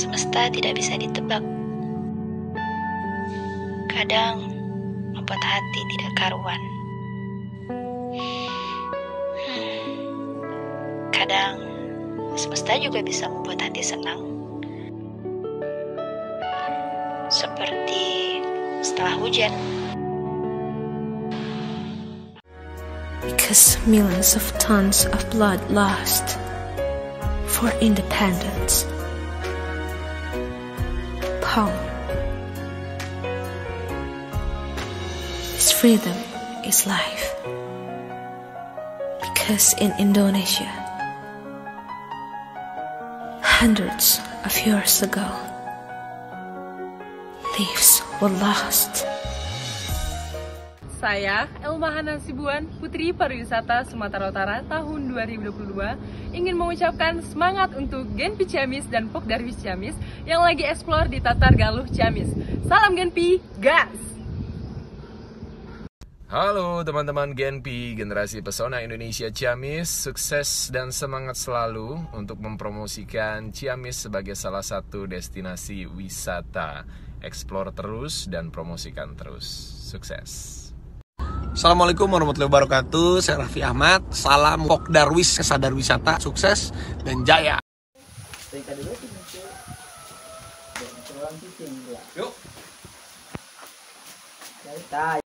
semesta tidak bisa ditebak. Kadang membuat hati tidak karuan. Kadang semesta juga bisa membuat hati senang. Seperti setelah hujan. Because millions of tons of blood lost for independence. Paul. This freedom is life. Because in Indonesia, hundreds of years ago, lives were lost. Saya, Elmahana Sibuan, Putri Pariwisata Sumatera Utara tahun 2022 ingin mengucapkan semangat untuk Genpi Ciamis dan Pok Darwis Ciamis yang lagi eksplor di Tatar Galuh Ciamis. Salam Genpi, gas! Halo teman-teman Genpi, generasi pesona Indonesia Ciamis, sukses dan semangat selalu untuk mempromosikan Ciamis sebagai salah satu destinasi wisata. Explore terus dan promosikan terus. Sukses. Assalamualaikum warahmatullahi wabarakatuh. Saya Raffi Ahmad. Salam Pok Darwis Sadar Wisata. Sukses dan jaya. Yuk.